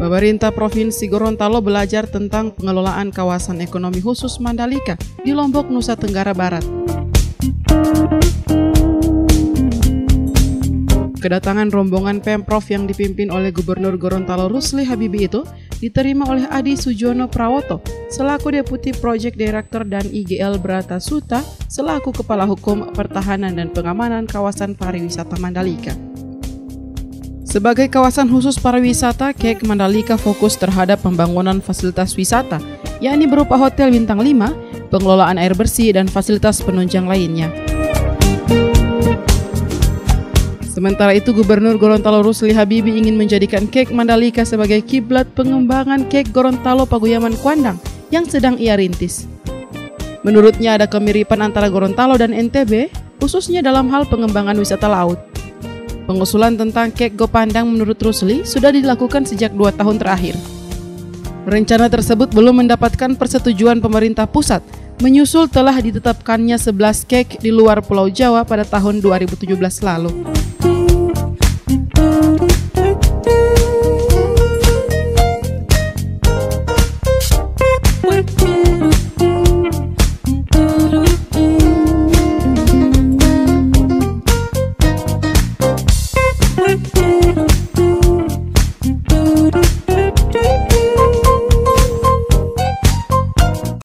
Pemerintah Provinsi Gorontalo belajar tentang pengelolaan kawasan ekonomi khusus Mandalika di Lombok, Nusa Tenggara Barat. Kedatangan rombongan Pemprov yang dipimpin oleh Gubernur Gorontalo Rusli Habibi itu diterima oleh Adi Sujono Prawoto selaku Deputi Project Director dan IGL Brata Suta selaku Kepala Hukum Pertahanan dan Pengamanan Kawasan Pariwisata Mandalika. Sebagai kawasan khusus pariwisata, Kek Mandalika fokus terhadap pembangunan fasilitas wisata, yakni berupa hotel bintang 5, pengelolaan air bersih, dan fasilitas penunjang lainnya. Sementara itu, Gubernur Gorontalo Rusli Habibi ingin menjadikan Kek Mandalika sebagai kiblat pengembangan Kek Gorontalo Paguyaman Kuandang yang sedang ia rintis. Menurutnya ada kemiripan antara Gorontalo dan NTB, khususnya dalam hal pengembangan wisata laut. Pengusulan tentang kek Gopandang menurut Rusli sudah dilakukan sejak dua tahun terakhir. Rencana tersebut belum mendapatkan persetujuan pemerintah pusat, menyusul telah ditetapkannya 11 kek di luar Pulau Jawa pada tahun 2017 lalu.